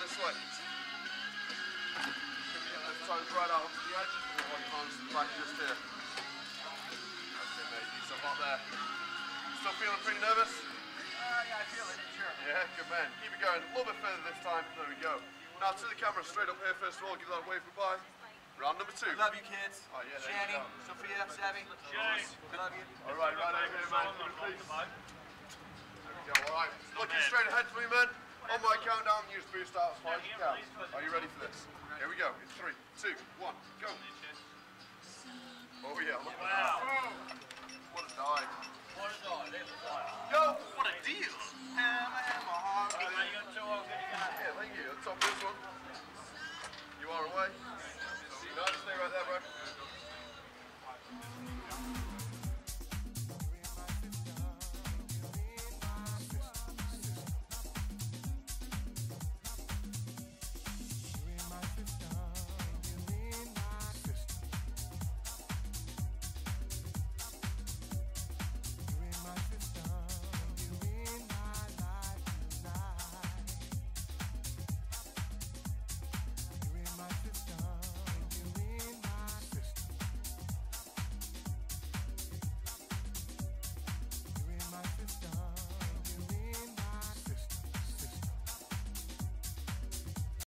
this way. Left toes right out onto the edge. One toes back just here. That's it, mate. Use up there. Still feeling pretty nervous? Uh, yeah, I feel it, sure. Yeah, good man. Keep it going. A little bit further this time. There we go. Now to the camera, straight up here first of all. Give that wave goodbye. Round number two. I love you, kids. Oh, yeah, Shani, Sophia, Savvy. Shani. Love you. All right, right over here, man. Please. There we go. All right. Looking straight ahead for me, man high as. Are you ready for this? Here we go. In three, two, one, go. Oh yeah, look at that. What a dive. What a dive. Yo, what a deal. Damn, damn, my heart. Yeah, thank you. I'll top this one. You are away.